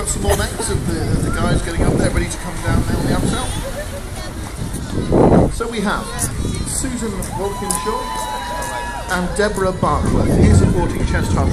got some more names of the, of the guys getting up there, ready to come down now on the abseil. So we have Susan Wilkinshaw and Deborah Barkworth Here's supporting Chest Hub.